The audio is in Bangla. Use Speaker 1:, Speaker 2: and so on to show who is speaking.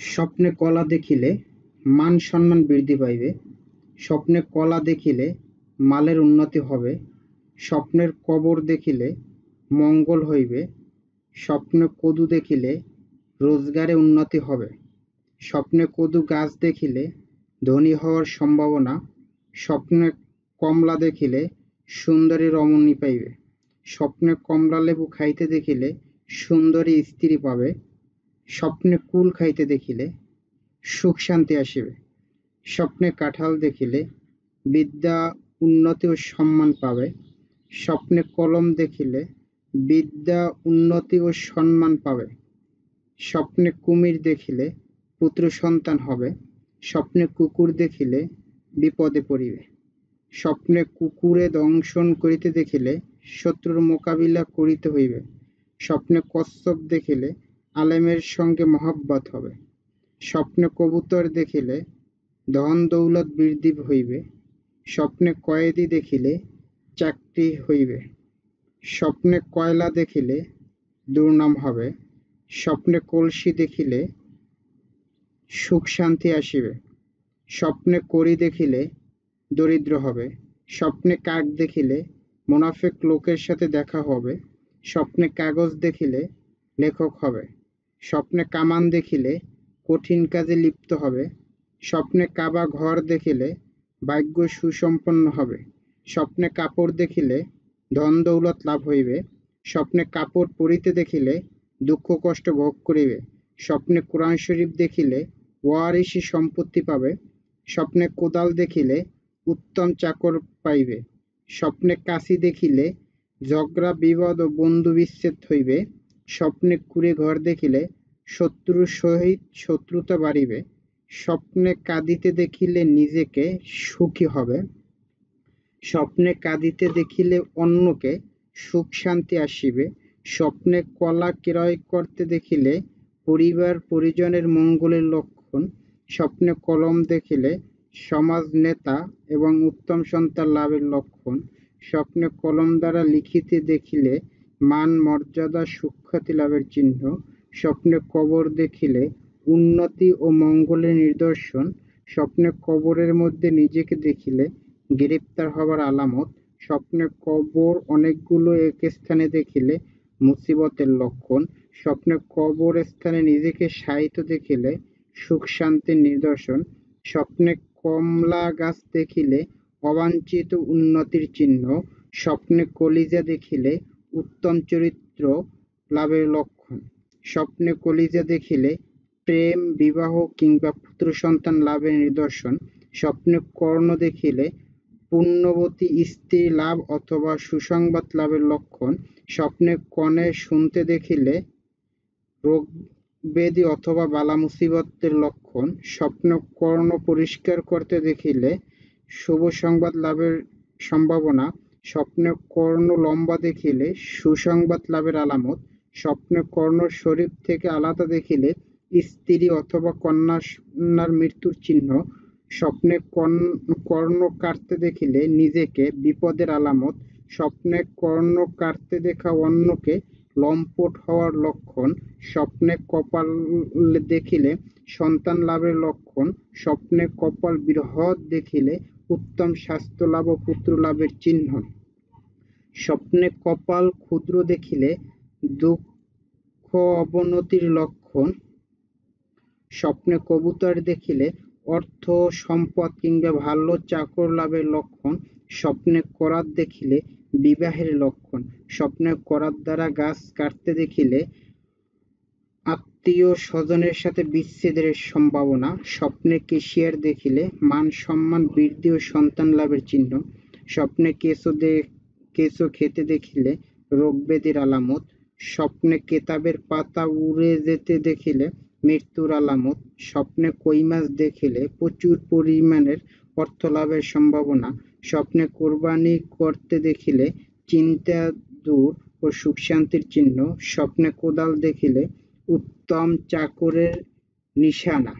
Speaker 1: স্বপ্নে কলা দেখিলে মান সম্মান বৃদ্ধি পাইবে। স্বপ্নে কলা দেখিলে মালের উন্নতি হবে। স্বপ্নের কবর দেখিলে মঙ্গল হইবে। স্বপ্নে কদু দেখিলে রোজগারে উন্নতি হবে। স্বপ্নে কদু গাছ দেখিলে ধনী হওয়ার সম্ভাবনা। স্বপ্নে কমলা দেখিলে সুন্দরী রমণী পাইবে। স্বপ্নে কমলা লেবু খাইতে দেখিলে সুন্দরী স্ত্রী পাবে। স্বপ্নে কুল খাইতে দেখিলে সুখ শান্তি আসিবে। স্বপ্নে কাঁঠাল দেখিলে বিদ্যা, উন্নতি ও সম্মান পাবে। স্বপ্নে কলম দেখিলে বিদ্যা, উন্নতি ও সম্মান পাবে। স্বপ্নে কুমির দেখিলে পুত্র সন্তান হবে। স্বপ্নে কুকুর দেখিলে বিপদে পড়িবে। স্বপ্নে কুকুরে দংশন করিতে দেখিলে শত্রুর মোকাবিলা করিতে হইবে। স্বপ্নে কচ্ছপ দেখিলে আলেমের সঙ্গে মহাব্বত হবে। স্বপ্নে কবুতর দেখিলে ধন দৌলত বৃদ্ধি হইবে। স্বপ্নে কয়েদি দেখিলে চাকরি হইবে। স্বপ্নে কয়লা দেখিলে দুর্নাম হবে। স্বপ্নে কলসি দেখিলে সুখ শান্তি আসিবে। স্বপ্নে করি দেখিলে দরিদ্র হবে। স্বপ্নে কাক দেখিলে মোনাফেক লোকের সাথে দেখা হবে। স্বপ্নে কাগজ দেখিলে লেখক হবে। স্বপ্নে কামান দেখিলে কঠিন কাজে লিপ্ত হবে। স্বপ্নে কাবা ঘর দেখিলে ভাগ্য সুসম্পন্ন হবে। স্বপ্নে কাপড় দেখিলে ধন দৌলত লাভ হইবে। স্বপ্নে কাপড় পরিতে দেখিলে দুঃখ কষ্ট ভোগ করিবে। স্বপ্নে কোরআন শরীফ দেখিলে ওয়ারিসি সম্পত্তি পাবে। স্বপ্নে কোদাল দেখিলে উত্তম চাকর পাইবে। স্বপ্নে কাশি দেখিলে ঝগড়া, বিবাদ ও বন্ধু বিচ্ছেদ হইবে। স্বপ্নে কুড়ে ঘর দেখিলে শত্রুর সহিত শত্রুতা বাড়িবে। স্বপ্নে কাঁদিতে দেখিলে নিজেকে সুখী হবে। স্বপ্নে কাঁদিতে দেখিলে অন্যকে সুখ শান্তি আসিবে। স্বপ্নে কলা ক্রয় করতে দেখিলে পরিবার, পরিজনের মঙ্গলের লক্ষণ। স্বপ্নে কলম দেখিলে সমাজ নেতা এবং উত্তম সন্তান লাভের লক্ষণ। স্বপ্নে কলম দ্বারা লিখিতে দেখিলে মান মর্যাদা সুখ্যাতি লাভের চিহ্ন, স্বপ্নে কবর দেখিলে উন্নতি ও মঙ্গলের নিদর্শন, স্বপ্নে কবরের মধ্যে নিজেকে দেখিলে গ্রেপ্তার হবার আলামত, স্বপ্নে কবর অনেকগুলো এক স্থানে দেখিলে মুসিবতের লক্ষণ, স্বপ্নে কবর স্থানে নিজেকে সাহিত্য দেখিলে সুখ শান্তির নিদর্শন, স্বপ্নে কমলা গাছ দেখিলে অবাঞ্ছিত উন্নতির চিহ্ন, স্বপ্নে কলিজা দেখিলে উত্তম চরিত্র লাভের লক্ষণ। স্বপ্নে কলিজা দেখিলে প্রেম, বিবাহ কিংবা পুত্র সন্তান লাভের নিদর্শন। স্বপ্নে কর্ণ দেখিলে পুণ্যবতী স্ত্রী লাভ অথবা সুসংবাদ লাভের লক্ষণ। স্বপ্নে কনে শুনতে দেখিলে রোগ বেদি অথবা বালা মুসিবতের লক্ষণ। স্বপ্ন কর্ণ পরিষ্কার করতে দেখিলে শুভ সংবাদ লাভের সম্ভাবনা। স্বপ্নে কর্ণ লম্বা দেখিলে সুসংবাদ লাভের আলামত, স্বপ্নে কর্ণ শরীর থেকে আলাদা দেখিলে স্ত্রী অথবা কন্যার মৃত্যুর চিহ্ন, স্বপ্নে কর্ণ কাটতে দেখিলে নিজেকে বিপদের আলামত, স্বপ্নে কর্ণ কাটতে দেখা অন্যকে লম্পট হওয়ার লক্ষণ, স্বপ্নে কপাল দেখিলে সন্তান লাভের লক্ষণ, স্বপ্নে কপাল বৃহৎ দেখিলে উত্তম স্বাস্থ্য লাভ ও পুত্র লাভের চিহ্ন। স্বপ্নে কপাল ক্ষুদ্র দেখিলে দুঃখ অবনতির লক্ষণ। স্বপ্নে কবুতর দেখিলে অর্থ, সম্পদ কিংবা ভালো চাকর লাভের লক্ষণ। স্বপ্নে করাত দেখিলে বিবাহের লক্ষণ। স্বপ্নে করাত দ্বারা গাছ কাটতে দেখিলে আত্মীয় স্বজনের সাথে বিচ্ছেদের সম্ভাবনা, স্বপ্নে কেশিয়ার দেখিলে মান সম্মান বৃদ্ধি ও সন্তান লাভের চিহ্ন, স্বপ্নে কেঁচো খেতে দেখিলে রোগ ব্যাধির আলামত, স্বপ্নে কেতাবের পাতা উড়ে যেতে দেখিলে মৃত্যুর আলামত, স্বপ্নে কই মাছ দেখিলে প্রচুর পরিমাণের অর্থ লাভের সম্ভাবনা, স্বপ্নে কোরবানি করতে দেখিলে চিন্তা দূর ও সুখ শান্তির চিহ্ন, স্বপ্নে কোদাল দেখিলে উত্তম চাকরের নিশানা।